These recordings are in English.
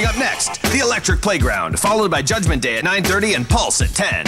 Coming up next, the Electric Playground, followed by Judgment Day at 9.30 and Pulse at 10.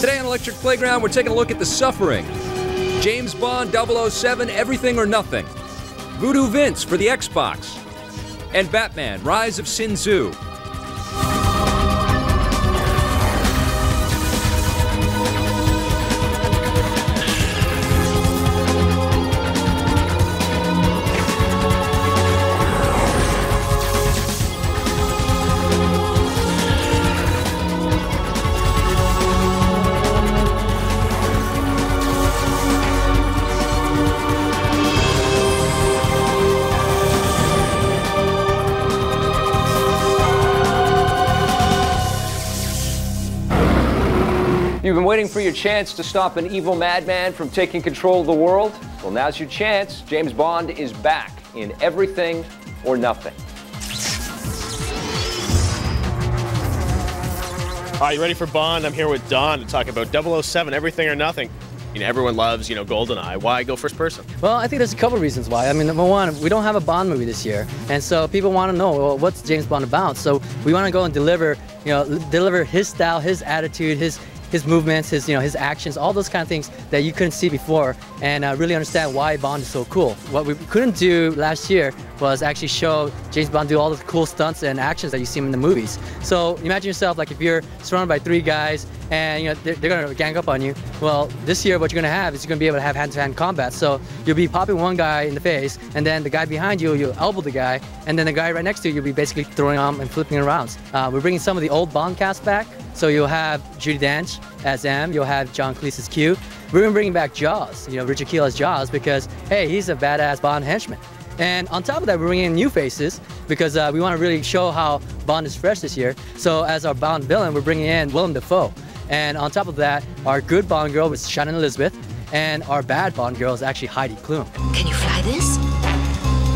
Today on Electric Playground, we're taking a look at The Suffering. James Bond 007 Everything or Nothing. Voodoo Vince for the Xbox. And Batman Rise of Sin Tzu. Waiting for your chance to stop an evil madman from taking control of the world? Well, now's your chance. James Bond is back in Everything or Nothing. All right, you ready for Bond? I'm here with Don to talk about 007, Everything or Nothing. You know, everyone loves, you know, GoldenEye. Why go first person? Well, I think there's a couple reasons why. I mean, number one, we don't have a Bond movie this year, and so people want to know well, what's James Bond about. So we want to go and deliver, you know, deliver his style, his attitude, his his movements, his you know his actions, all those kind of things that you couldn't see before, and uh, really understand why Bond is so cool. What we couldn't do last year was actually show James Bond do all the cool stunts and actions that you see him in the movies. So imagine yourself like if you're surrounded by three guys and you know they're, they're gonna gang up on you. Well, this year what you're gonna have is you're gonna be able to have hand-to-hand combat. So you'll be popping one guy in the face, and then the guy behind you, you'll elbow the guy, and then the guy right next to you, you'll be basically throwing arm and flipping around. Uh, we're bringing some of the old Bond cast back. So you'll have Judi Dench as M, you'll have John Cleese as Q. We're gonna bring back Jaws, you know, Richard Kiel as Jaws because hey, he's a badass Bond henchman. And on top of that, we're bringing in new faces because uh, we want to really show how Bond is fresh this year. So as our Bond villain, we're bringing in Willem Dafoe. And on top of that, our good Bond girl was Shannon Elizabeth, and our bad Bond girl is actually Heidi Klum. Can you fly this?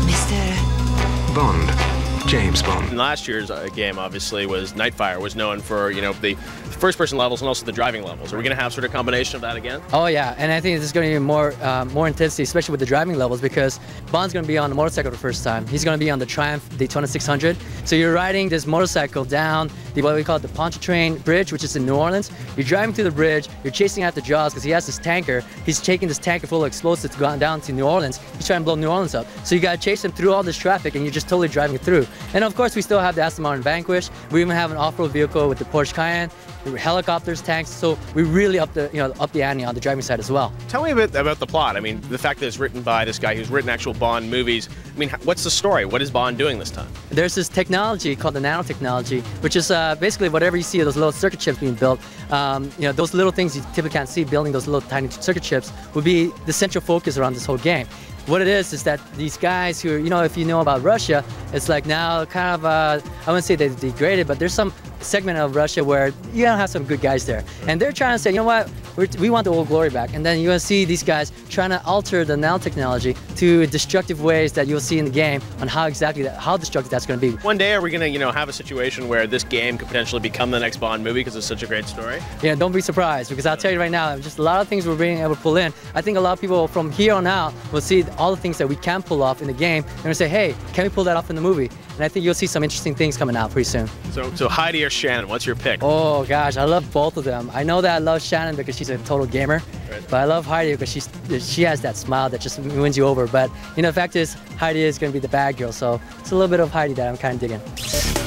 Mr. Bond. James Bond. And last year's uh, game, obviously, was Nightfire, was known for, you know, the first-person levels and also the driving levels. Are we going to have sort of a combination of that again? Oh yeah, and I think is going to be more uh, more intensity, especially with the driving levels, because Bond's going to be on the motorcycle the first time. He's going to be on the Triumph Daytona 600. So you're riding this motorcycle down the what we call the Pontchartrain Bridge, which is in New Orleans. You're driving through the bridge. You're chasing after Jaws because he has this tanker. He's taking this tanker full of explosives down to New Orleans. He's trying to blow New Orleans up. So you got to chase him through all this traffic, and you're just totally driving it through. And of course, we still have the Aston Martin Vanquish. We even have an off-road vehicle with the Porsche Cayenne. Helicopters, tanks. So we really up the you know up the ante on the driving side as well. Tell me a bit about the plot. I mean, the fact that it's written by this guy who's written actual Bond movies. I mean, what's the story? What is Bond doing this time? There's this technology called the nanotechnology, which is uh, basically whatever you see those little circuit chips being built. Um, you know, those little things you typically can't see building those little tiny circuit chips would be the central focus around this whole game. What it is is that these guys who, you know, if you know about Russia, it's like now kind of, uh, I wouldn't say they degraded, but there's some segment of Russia where you don't have some good guys there. And they're trying to say, you know what, We're, we want the old glory back. And then you're going to see these guys trying to alter the nanotechnology to destructive ways that you'll see in the game on how exactly, that, how destructive that's going to be. One day, are we going to, you know, have a situation where this game could potentially become the next Bond movie because it's such a great story? Yeah, don't be surprised because I'll tell you right now, just a lot of things we're being able to pull in. I think a lot of people from here on out will see all the things that we can pull off in the game. They're gonna say, hey, can we pull that off in the movie? And I think you'll see some interesting things coming out pretty soon. So, so Heidi or Shannon, what's your pick? Oh gosh, I love both of them. I know that I love Shannon because she's a total gamer, Right. but I love Heidi because she's she has that smile that just wins you over. But you know, the fact is, Heidi is gonna be the bad girl, so it's a little bit of Heidi that I'm kind of digging.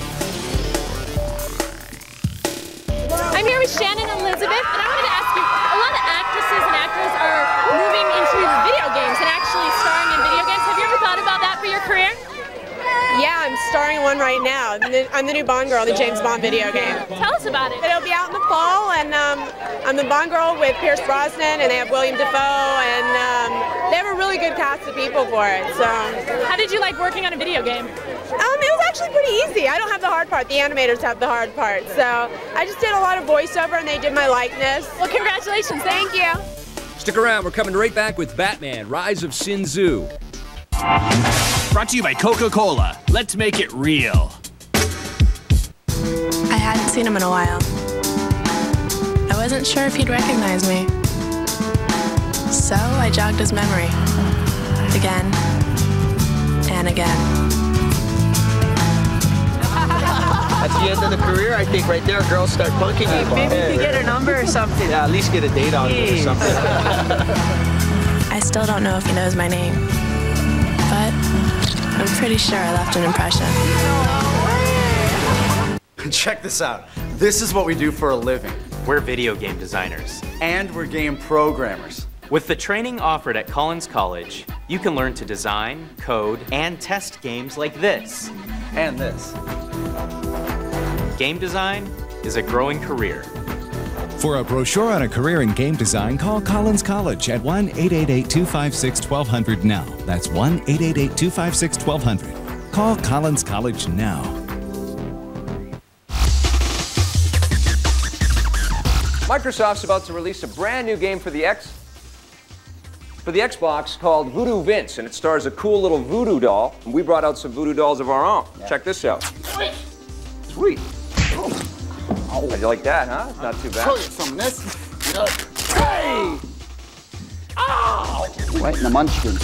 Starring in one right now. I'm the, I'm the new Bond girl in the James Bond video game. Tell us about it. It'll be out in the fall, and um, I'm the Bond girl with Pierce Brosnan, and they have William Dafoe, and um, they have a really good cast of people for it. So, um, How did you like working on a video game? it was actually pretty easy. I don't have the hard part. The animators have the hard part. So, I just did a lot of voiceover, and they did my likeness. Well, congratulations. Thank you. Stick around, we're coming right back with Batman Rise of Sin Tzu. Brought to you by Coca Cola. Let's make it real. I hadn't seen him in a while. I wasn't sure if he'd recognize me. So I jogged his memory. Again and again. At the end of the career, I think, right there. Girls start punking you. Maybe we could get a number or something. Yeah, at least get a date on it or something. I still don't know if he knows my name, but I'm pretty sure I left an impression. Check this out. This is what we do for a living. We're video game designers. And we're game programmers. With the training offered at Collins College, you can learn to design, code, and test games like this. And this. Game design is a growing career. For a brochure on a career in game design, call Collins College at 1 888 256 1200 now. That's 1 888 256 1200. Call Collins College now. Microsoft's about to release a brand new game for the X for the Xbox called Voodoo Vince, and it stars a cool little voodoo doll. And we brought out some voodoo dolls of our own. Check this out. Sweet. Sweet. Oh. How'd you like that, huh? It's not too bad. Show you some of this. Hey! Ow! Right in the munchkin.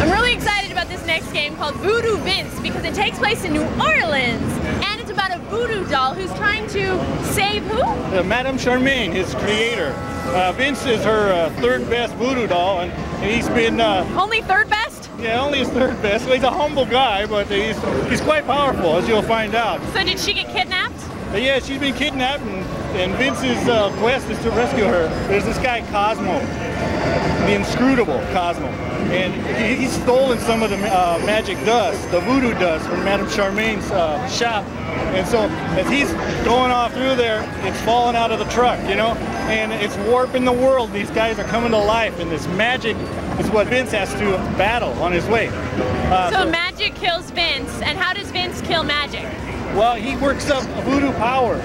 I'm really excited about this next game called Voodoo Vince because it takes place in New Orleans and it's about a voodoo doll who's trying to save who? Uh, Madame Charmaine, his creator. Uh, Vince is her uh, third best voodoo doll, and, and he's been. Uh, Only third best? Yeah, only his third best. Well, he's a humble guy, but he's he's quite powerful, as you'll find out. So did she get kidnapped? But yeah, she's been kidnapped, and, and Vince's uh, quest is to rescue her. There's this guy Cosmo, the inscrutable Cosmo, and he, he's stolen some of the uh, magic dust, the voodoo dust, from Madame Charmaine's uh, shop. And so as he's going off through there, it's falling out of the truck, you know, and it's warping the world. These guys are coming to life, and this magic is what Vince has to battle on his way. Uh, so magic kills Vince, and how does Vince kill magic? Well, he works up voodoo powers.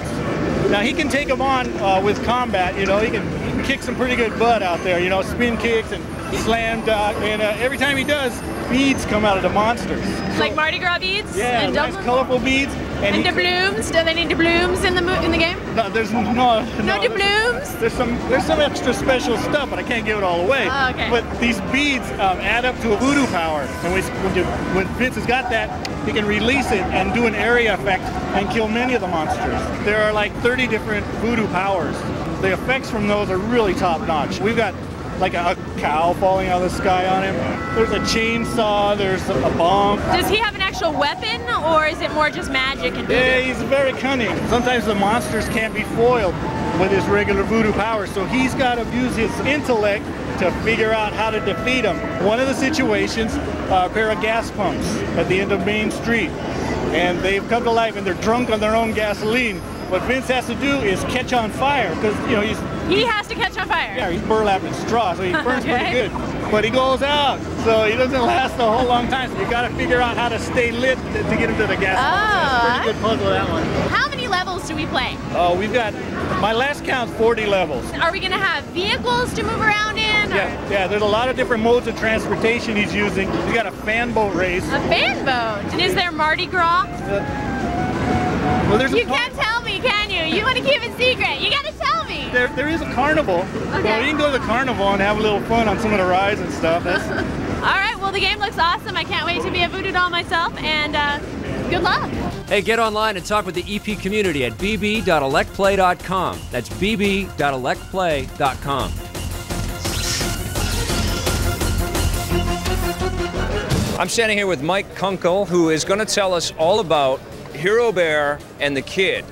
Now he can take them on uh, with combat. You know, he can, he can kick some pretty good butt out there. You know, spin kicks and slam dunk, and uh, every time he does, beads come out of the monsters. like Mardi Gras beads? Yeah, and nice Dublin? colorful beads. And, he- doubloons? Do they need doubloons in the mo- in the game? No, there's no No no, doubloons? There's some there's some extra special stuff, but I can't give it all away. Oh, okay. But these beads um, add up to a voodoo power, and when, when, you, when Vince has got that, he can release it and do an area effect and kill many of the monsters. There are like 30 different voodoo powers. The effects from those are really top notch. We've got like a, a cow falling out of the sky on him. There's a chainsaw. There's a bomb. Does he have an actual weapon, or is it more just magic and voodoo? Yeah, he's very cunning. Sometimes the monsters can't be foiled with his regular voodoo power, so he's got to use his intellect to figure out how to defeat them. One of the situations, a pair of gas pumps at the end of Main Street, and they've come to life and they're drunk on their own gasoline. What Vince has to do is catch on fire because you know he's He has to catch on fire. yeah he's burlap and straw, so he burns Okay. pretty good. But he goes out, so he doesn't last a whole long time. So you got to figure out how to stay lit to, to get him to the gas pump. So a pretty oh. good puzzle that one. How many levels do we play? Oh, we've got my last count, 40 levels. Are we gonna have vehicles to move around in? Or Yeah, yeah. There's a lot of different modes of transportation he's using. He's got a fan boat race. A fan boat. And is there Mardi Gras? Well, there's a You can't tell me, can you? You want to keep it secret. You gotta tell me. There, there is a carnival. Okay. So you can go to the carnival and have a little fun on some of the rides and stuff. That's, All right. Well, the game looks awesome. I can't wait to be a voodoo doll myself. And uh, good luck. Hey, get online and talk with the EP community at bb.elecplay.com. That's bb.elecplay.com. I'm standing here with Mike Kunkel, who is going to tell us all about Herobear and the Kid.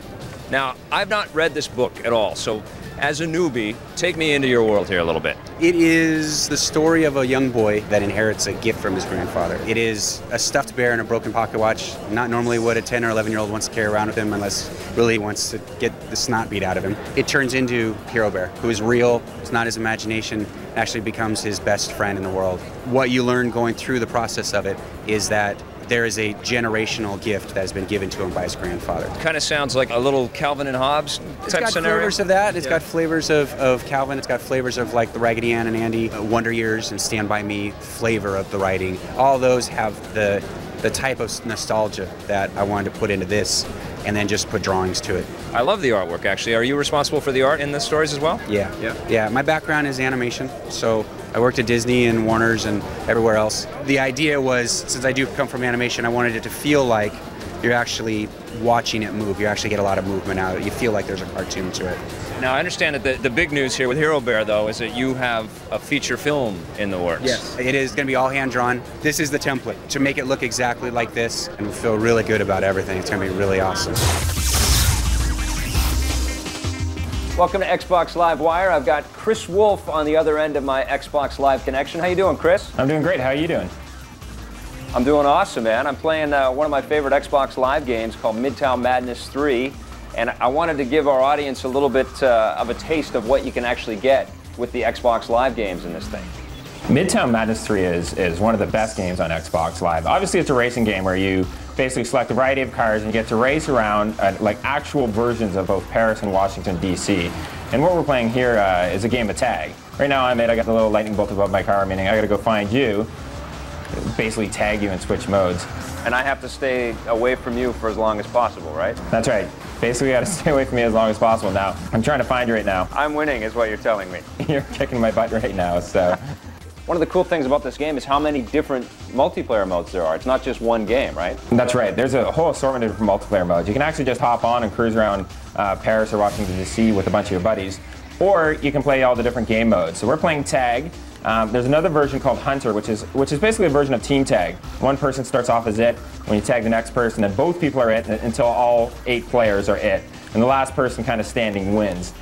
Now, I've not read this book at all, so as a newbie, take me into your world here a little bit. It is the story of a young boy that inherits a gift from his grandfather. It is a stuffed bear and a broken pocket watch. Not normally what a 10 or 11 year old wants to carry around with him unless really wants to get the snot beat out of him. It turns into Herobear, who is real, it's not his imagination, actually becomes his best friend in the world. What you learn going through the process of it is that there is a generational gift that has been given to him by his grandfather. Kind of sounds like a little Calvin and Hobbes type it's got scenario. flavors of that. It's Yeah. got flavors of, of Calvin. It's got flavors of like the Raggedy Ann and Andy, uh, Wonder Years, and Stand By Me flavor of the writing. All those have the the type of nostalgia that I wanted to put into this, and then just put drawings to it. I love the artwork, actually. Are you responsible for the art in the stories as well? Yeah, yeah, yeah. My background is animation, so I worked at Disney and Warner's and everywhere else. The idea was, since I do come from animation, I wanted it to feel like you're actually watching it move. You actually get a lot of movement out of it. You feel like there's a cartoon to it. Now, I understand that the, the big news here with Herobear, though, is that you have a feature film in the works. Yes. It is going to be all hand drawn. This is the template to make it look exactly like this, and we feel really good about everything. It's going to be really awesome. Welcome to Xbox Live Wire. I've got Chris Wolf on the other end of my Xbox Live connection. How you doing, Chris? I'm doing great. How are you doing? I'm doing awesome, man. I'm playing uh, one of my favorite Xbox Live games called Midtown Madness 3, and I wanted to give our audience a little bit uh, of a taste of what you can actually get with the Xbox Live games in this thing. Midtown Madness 3 is, is one of the best games on Xbox Live. Obviously, it's a racing game where you basically select a variety of cars and you get to race around uh, like actual versions of both Paris and Washington, D.C. And what we're playing here uh, is a game of tag. Right now, I'm it. I got the little lightning bolt above my car, meaning I got to go find you, basically tag you and switch modes. And I have to stay away from you for as long as possible, right? That's right. Basically, you got to stay away from me as long as possible. Now, I'm trying to find you right now. I'm winning, is what you're telling me. You're kicking my butt right now, so. One of the cool things about this game is how many different multiplayer modes there are. It's not just one game, right? That's right. There's a whole assortment of different multiplayer modes. You can actually just hop on and cruise around uh, Paris or Washington, D.C. with a bunch of your buddies, or you can play all the different game modes. So we're playing tag. Um, there's another version called Hunter, which is which is basically a version of team tag. One person starts off as it. When you tag the next person, then both people are it until all eight players are it, and the last person kind of standing wins.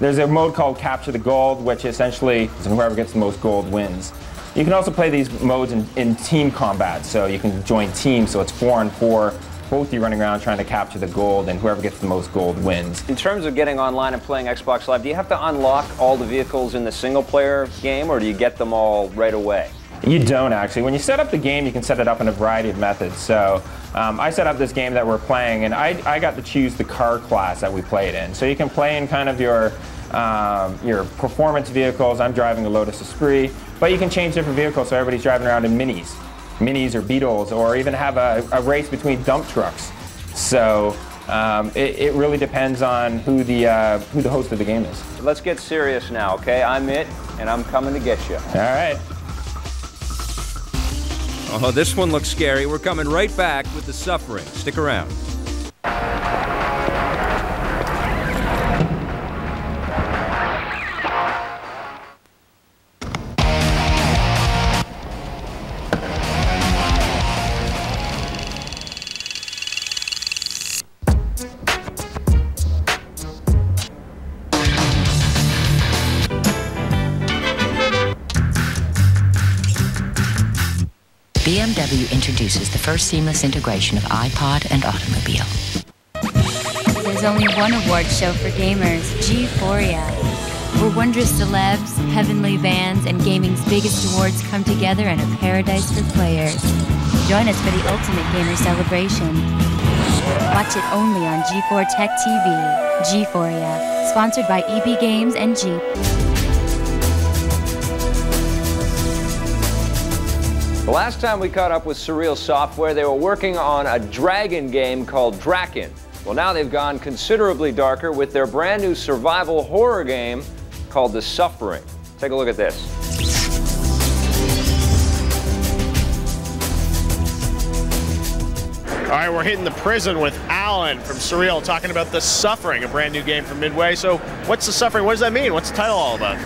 There's a mode called Capture the Gold, which essentially is whoever gets the most gold wins. You can also play these modes in, in team combat, so you can join teams, so it's four on four, both you running around trying to capture the gold, and whoever gets the most gold wins. In terms of getting online and playing Xbox Live, do you have to unlock all the vehicles in the single player game, or do you get them all right away? You don't actually. When you set up the game, you can set it up in a variety of methods. So um, I set up this game that we're playing, and I, I got to choose the car class that we played in. So you can play in kind of your um, your performance vehicles. I'm driving a Lotus Esprit, but you can change different vehicles so everybody's driving around in minis, minis or Beetles, or even have a, a race between dump trucks. So um, it, it, really depends on who the uh, who the host of the game is. Let's get serious now, okay? I'm it, and I'm coming to get you. All right. Oh, this one looks scary. We're coming right back with the suffering. Stick around. BMW introduces the first seamless integration of iPod and automobile. There's only one award show for gamers, G4ia, where wondrous celebs, heavenly bands, and gaming's biggest awards come together in a paradise for players. Join us for the ultimate gamer celebration. Watch it only on G4 Tech TV. G4ia, sponsored by EB Games and Jeep. The last time we caught up with Surreal Software, they were working on a dragon game called Drakan. Well, now they've gone considerably darker with their brand new survival horror game called The Suffering. Take a look at this. All right, we're hitting the prison with Alan from Surreal talking about The Suffering, a brand new game from Midway. So, what's The Suffering? What does that mean? What's the title all about?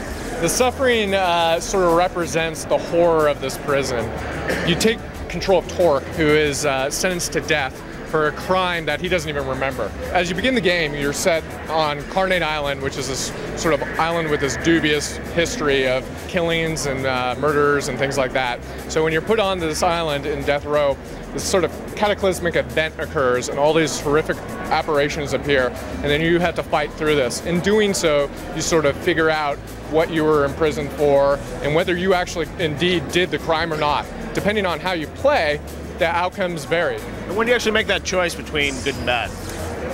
The suffering uh, sort of represents the horror of this prison. You take control of Torque, who is uh, sentenced to death for a crime that he doesn't even remember. As you begin the game, you're set on Carnate Island, which is this sort of island with this dubious history of killings and uh, murders and things like that. So when you're put onto this island in death row, this sort of cataclysmic event occurs and all these horrific apparitions appear, and then you have to fight through this. In doing so, you sort of figure out what you were imprisoned for and whether you actually indeed did the crime or not. Depending on how you play, the outcomes vary. And when do you actually make that choice between good and bad?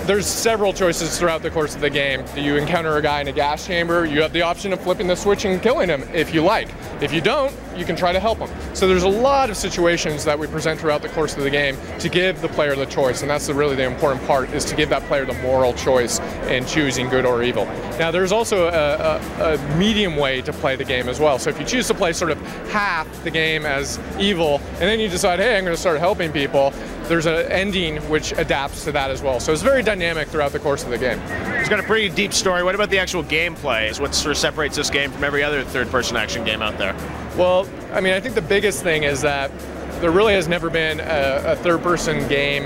there's several choices throughout the course of the game. You encounter a guy in a gas chamber, you have the option of flipping the switch and killing him if you like. If you don't, you can try to help them. So there's a lot of situations that we present throughout the course of the game to give the player the choice, and that's the, really the important part is to give that player the moral choice in choosing good or evil. Now there's also a, a, a medium way to play the game as well. So if you choose to play sort of half the game as evil, and then you decide, hey, I'm going to start helping people, there's an ending which adapts to that as well. So it's very dynamic throughout the course of the game. It's got a pretty deep story. What about the actual gameplay? Is what sort of separates this game from every other third-person action game out there? Well, I mean, I think the biggest thing is that there really has never been a, a third-person game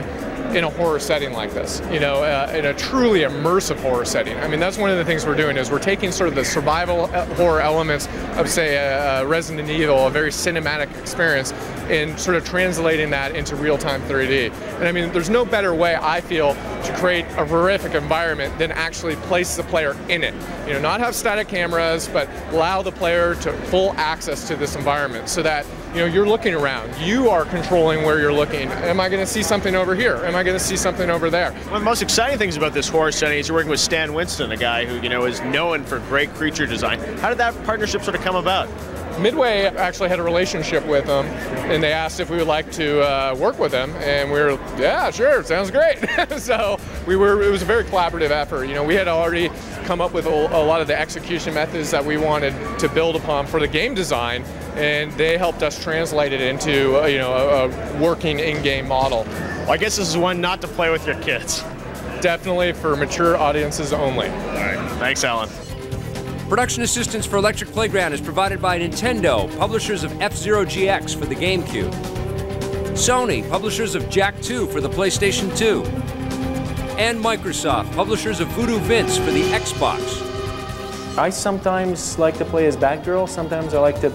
in a horror setting like this, you know, uh, in a truly immersive horror setting. I mean, that's one of the things we're doing is we're taking sort of the survival uh, horror elements of, say, a, a Resident Evil, a very cinematic experience, and sort of translating that into real-time 3D. And I mean, there's no better way, I feel, to create a horrific environment than actually place the player in it. You know, not have static cameras, but allow the player to full access to this environment so that you know you're looking around. You are controlling where you're looking. Am i going to see something over here? Am i going to see something over there? One of the most exciting things about this horse, setting is you're working with stan winston a guy who you know is known for great creature design. How did that partnership sort of come about Midway actually had a relationship with them, and they asked if we would like to uh, work with them, and we were, yeah, sure, sounds great. so we were, it was a very collaborative effort. You know, we had already come up with a, a, lot of the execution methods that we wanted to build upon for the game design, and they helped us translate it into, uh, you know, a, a working in-game model. Well, I guess this is one not to play with your kids. Definitely for mature audiences only. All right, thanks, Alan. Production assistance for Electric Playground is provided by Nintendo, publishers of F-Zero GX for the GameCube. Sony, publishers of Jak 2 for the PlayStation 2. And Microsoft, publishers of Voodoo Vince for the Xbox. I sometimes like to play as Batgirl, sometimes I like to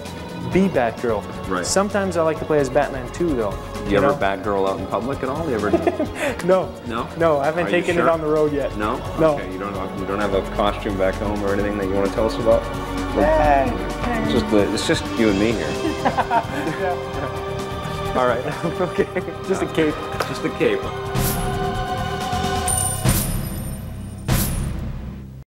be Batgirl. Right. Sometimes I like to play as Batman too, though. You, you ever know? Batgirl out in public at all? You ever? no. No. No, I haven't Are taken sure? it on the road yet. No. No. Okay. You don't have you don't have a costume back home or anything that you want to tell us about? It's just the, it's just you and me here. yeah. All right. okay. Just a cape. Just a cape.